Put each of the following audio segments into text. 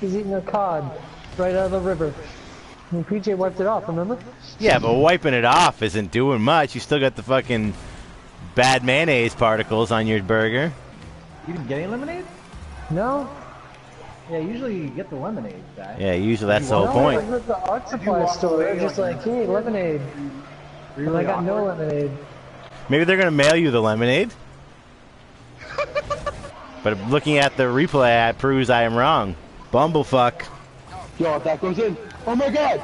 He's eating a cod right out of the river. And PJ wiped it off, remember? Yeah, but wiping it off isn't doing much. You still got the fucking bad mayonnaise particles on your burger. You didn't get any lemonade? No? Yeah, usually you get the lemonade guy. Yeah, usually that's the whole no, point. I was at the art supply store. They're just like, hey, lemonade. And I got no oh, lemonade. Maybe they're gonna mail you the lemonade. but looking at the replay, that proves I am wrong. Bumblefuck. Yo, if that goes in. Oh my god!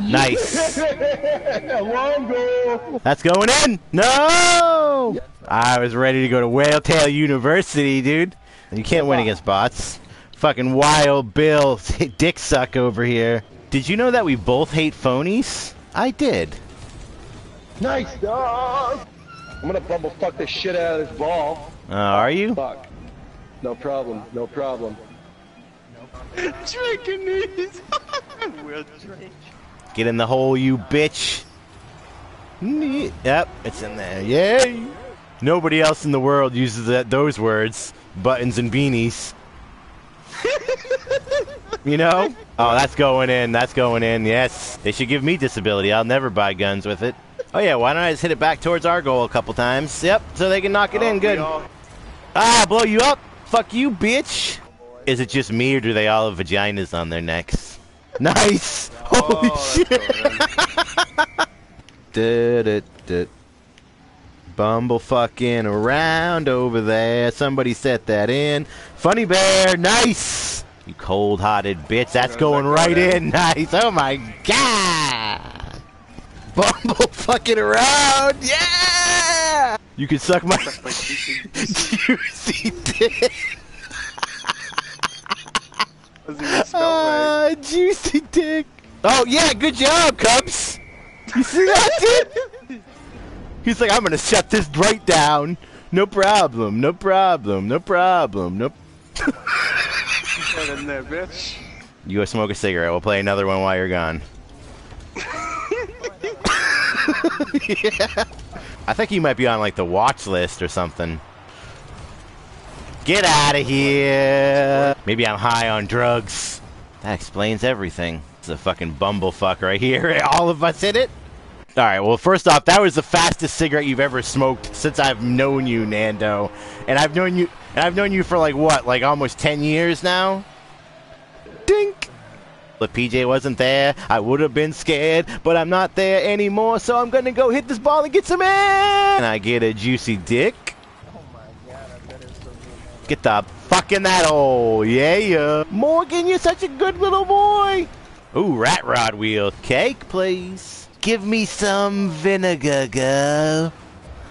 Nice. One goal! That's going in. No. I was ready to go to Whale Tail University, dude. You can't win against bots. Fucking Wild Bill, dick suck over here. Did you know that we both hate phonies? I did. Nice dog! I'm gonna bumble fuck the shit out of this ball. Uh, are you? Fuck. No problem, no problem. Drinking these. we'll drink. Get in the hole, you bitch. Yep, it's in there. Yay! Nobody else in the world uses that, those words. Buttons and beanies. you know? Oh, that's going in. That's going in. Yes. They should give me disability. I'll never buy guns with it. Oh, yeah. Why don't I just hit it back towards our goal a couple times? Yep. So they can knock it in. Good. Ah, blow you up. Fuck you, bitch. Is it just me or do they all have vaginas on their necks? Nice. Holy shit. Du-du-du. Bumble fucking around over there. Somebody set that in. Funny bear, nice. You cold-hearted bitch. That's going right in. Nice. Oh my god. Bumble fucking around. Yeah. You can suck my juicy dick. Ah, juicy dick. Oh yeah, good job, Cubs. You see that, dude? He's like, I'm gonna shut this right down. No problem. No problem. No problem. No. Get in there, bitch. You go smoke a cigarette. We'll play another one while you're gone. yeah. I think you might be on like the watch list or something. Get out of here. Maybe I'm high on drugs. That explains everything. It's a fucking bumblefuck right here. All of us in it. All right. Well, first off, that was the fastest cigarette you've ever smoked since I've known you, Nando. And I've known you. And I've known you for like what, like almost ten years now. Dink. If PJ wasn't there, I would have been scared, but I'm not there anymore, so I'm gonna go hit this ball and get some air. And I get a juicy dick. Get the fuck in that hole, yeah, yeah. Morgan, you're such a good little boy. Ooh, rat rod wheel. Cake, please. Give me some vinegar, girl.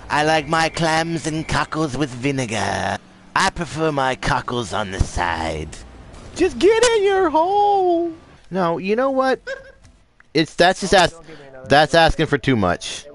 I like my clams and cockles with vinegar. I prefer my cockles on the side. Just get in your hole. No, you know what? It's that's just ask, that's asking for too much.